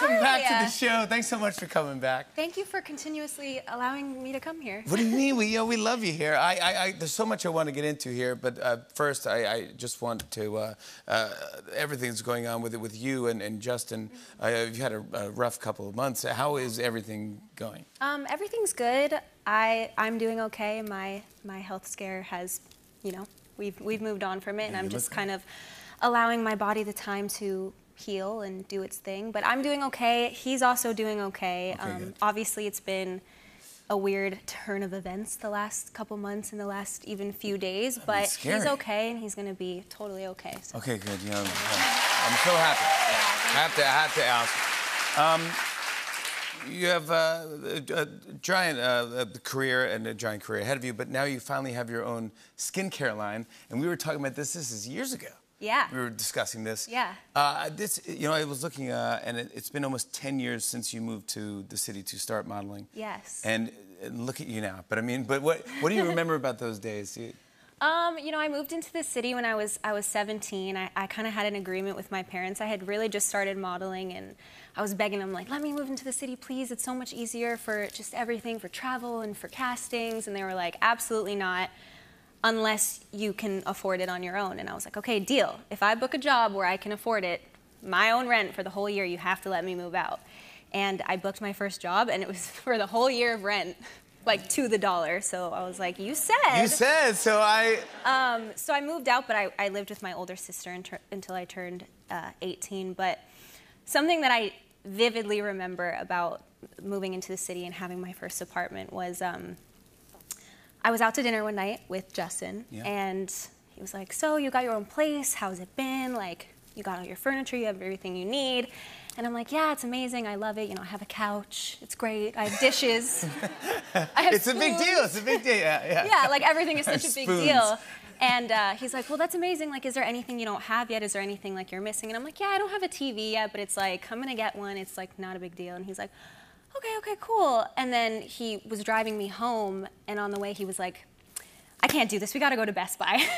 welcome back to the show. Thanks so much for coming back. Thank you for continuously allowing me to come here. What do you mean? We, you know, we love you here. I, I, I, there's so much I want to get into here, but uh, first, I, I just want to. Uh, uh, everything's going on with it with you and, and Justin. Uh, you've had a, a rough couple of months. How is everything going? Um, everything's good. I I'm doing okay. My my health scare has, you know, we've we've moved on from it, and Yeah, I'm just kind of allowing my body the time to heal and do its thing. But I'm doing okay. He's also doing okay. Okay, um, obviously, it's been a weird turn of events the last couple months and the last even few days, but he's okay and he's gonna be totally okay. So. Okay, good. You know, I'm so happy. I have to, I have to ask. Um, you have uh, a, giant uh, a career and a giant career ahead of you, but now you finally have your own skincare line. And we were talking about this. This is years ago. Yeah. We were discussing this. Yeah. Uh, this, you know, I was looking, uh, and it, it's been almost 10 years since you moved to the city to start modeling. Yes. And, and look at you now. But I mean, but what, what do you remember about those days? You, Um, you know, I moved into the city when I was I was 17. I, I kind of had an agreement with my parents. I had really just started modeling, and I was begging them like, "Let me move into the city, please. It's so much easier for just everything, for travel and for castings." And they were like, "Absolutely not, unless you can afford it on your own." And I was like, "Okay, deal. If I book a job where I can afford it, my own rent for the whole year, you have to let me move out." And I booked my first job, and it was for the whole year of rent. Like to the dollar. So I was like, you said. you said, so I, Um, so I moved out, but I, I lived with my older sister until, until I turned uh, 18. But something that I vividly remember about moving into the city and having my first apartment was um, I was out to dinner one night with Justin, Yeah. and he was like, "So you got your own place? How's it been? Like, you got all your furniture, you have everything you need." And I'm like, "Yeah, it's amazing. I love it. You know, I have a couch. It's great. I have dishes. I have it's a big deal. It's a big deal. Yeah, yeah. yeah, like everything is such a big Spoons. deal. And uh, he's like, well, that's amazing. Like, is there anything you don't have yet? Is there anything like you're missing? And I'm like, yeah, I don't have a TV yet, but it's like, I'm gonna get one. It's like not a big deal. And he's like, okay, okay, cool. And then he was driving me home, and on the way he was like, I can't do this. We gotta go to Best Buy.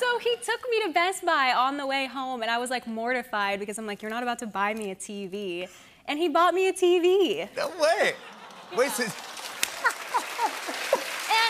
So he took me to Best Buy on the way home, and I was like mortified because I'm like, you're not about to buy me a TV. And he bought me a TV. No way. Wait, so, And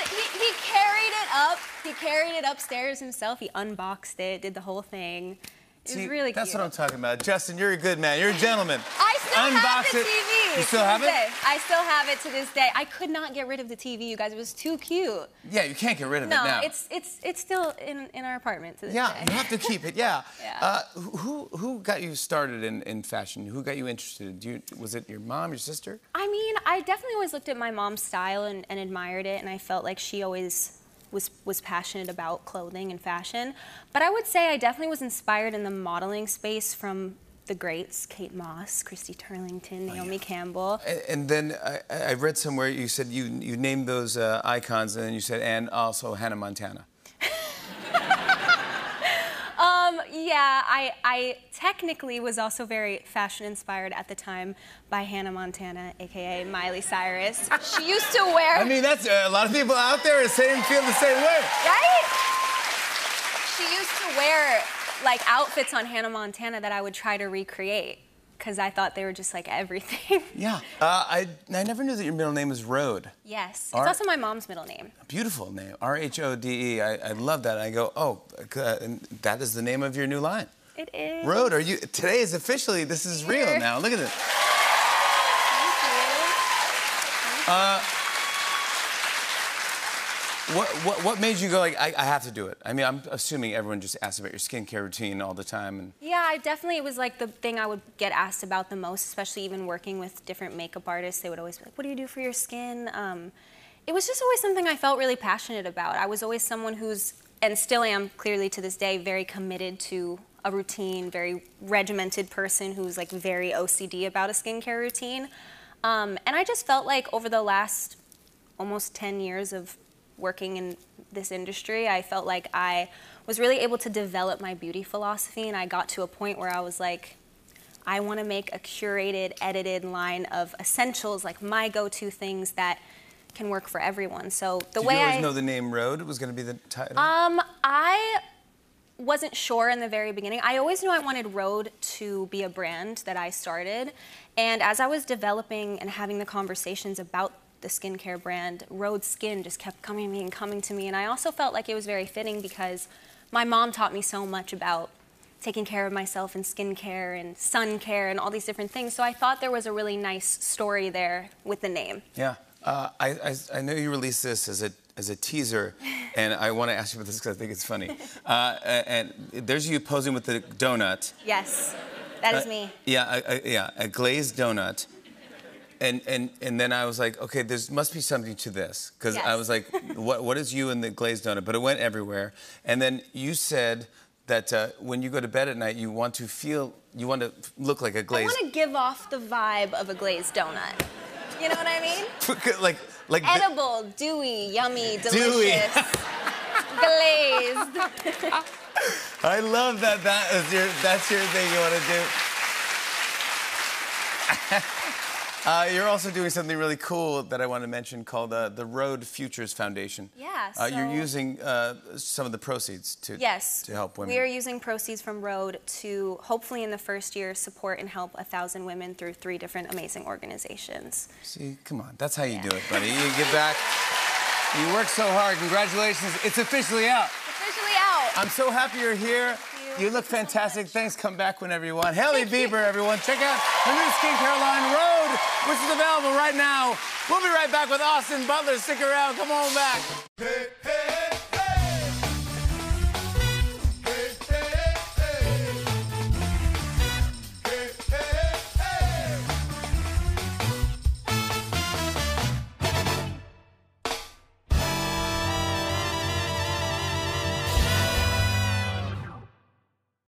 he, he carried it up. He carried it upstairs himself. He unboxed it, did the whole thing. It see, was really that's cute. what I'm talking about. Justin, you're a good man. You're a gentleman. I Unbox it. TV. You still have it? I still have it to this day. I could not get rid of the TV, you guys. It was too cute. Yeah, you can't get rid of No, it now. No, it's it's it's still in, in our apartment to this day. yeah, day. you have to keep it. Yeah. Yeah. Uh, who who got you started in, in fashion? Who got you interested? Do you, was it your mom, your sister? I mean, I definitely always looked at my mom's style and, and admired it, and I felt like she always was was passionate about clothing and fashion. But I would say I definitely was inspired in the modeling space from the greats: Kate Moss, Christy Turlington, Naomi Campbell. And, and then I, I read somewhere you said you you named those uh, icons, and then you said and also Hannah Montana. Um, yeah, I, I technically was also very fashion inspired at the time by Hannah Montana, aka Miley Cyrus. She used to wear. I mean, that's uh, a lot of people out there are saying feel the same way. Right? She used to wear like outfits on Hannah Montana that I would try to recreate because I thought they were just like everything. Yeah. Uh, I I never knew that your middle name was Rhode. yes. It's also my mom's middle name. Beautiful name, R H O D E. I, I love that. I go, oh, uh, and that is the name of your new line. It is. Rhode, are you? Today is officially. This is real now. Look at this. Thank you. What, what, what made you go like I, I have to do it? I mean, I'm assuming everyone just asks about your skincare routine all the time, and Yeah, I definitely it was like the thing I would get asked about the most, especially even working with different makeup artists. They would always be like, "What do you do for your skin?" Um, it was just always something I felt really passionate about. I was always someone who's, and still am clearly to this day, very committed to a routine, very regimented person who's like very OCD about a skincare routine. Um, and I just felt like over the last almost 10 years of working in this industry, I felt like I was really able to develop my beauty philosophy, and I got to a point where I was like, I want to make a curated, edited line of essentials, like my go-to things that can work for everyone. So the did way you always I know the name Rhode was going to be the title? um, I wasn't sure in the very beginning. I always knew I wanted Rhode to be a brand that I started. And as I was developing and having the conversations about the skincare brand, Rhode Skin just kept coming to me and coming to me. And I also felt like it was very fitting because my mom taught me so much about taking care of myself and skincare and sun care and all these different things. So I thought there was a really nice story there with the name. Yeah. Uh, I, I, I, know you released this as a, as a teaser, and I want to ask you about this because I think it's funny. Uh, and there's you posing with the donut. Yes, that is uh, me. Yeah, yeah, a glazed donut. And, and, and then I was like, okay, there must be something to this. Because yes. I was like, what, what is you and the glazed donut? But it went everywhere. And then you said that uh, when you go to bed at night, you want to feel, you want to look like a glazed. I want to give off the vibe of a glazed donut. You know what I mean? like, like edible, the... dewy, yummy, delicious, glazed. I love that. That is your. That's your thing you want to do. Uh, you're also doing something really cool that I want to mention called uh, the Rhode Futures Foundation. Yeah. So uh, you're using uh, some of the proceeds to yes to help women. We are using proceeds from Rhode to hopefully in the first year support and help a thousand women through three different amazing organizations. See, come on, that's how you yeah. do it, buddy. You get back. You work so hard. Congratulations. It's officially out. Officially out. I'm so happy you're here. You look fantastic. Thanks. Come back whenever you want. Hailey Bieber, everyone. Check out her new skincare line, Right now. We'll be right back with Austin Butler. Stick around. Come on back. Hey, hey.